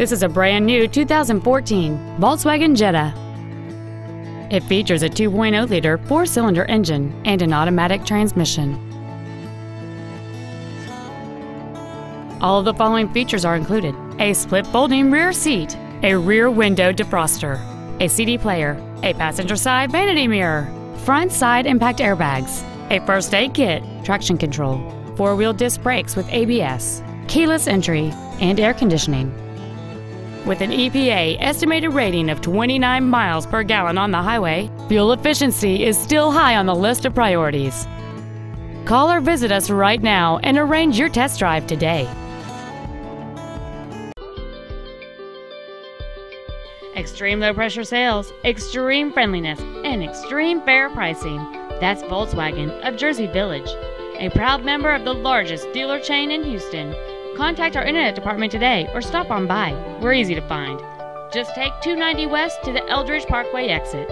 This is a brand new 2014 Volkswagen Jetta. It features a 2.0-liter four-cylinder engine and an automatic transmission. All of the following features are included. A split folding rear seat, a rear window defroster, a CD player, a passenger side vanity mirror, front side impact airbags, a first aid kit, traction control, four-wheel disc brakes with ABS, keyless entry, and air conditioning. With an EPA estimated rating of 29 miles per gallon on the highway, fuel efficiency is still high on the list of priorities. Call or visit us right now and arrange your test drive today. Extreme low pressure sales, extreme friendliness, and extreme fair pricing. That's Volkswagen of Jersey Village, a proud member of the largest dealer chain in Houston. Contact our internet department today or stop on by. We're easy to find. Just take 290 West to the Eldridge Parkway exit.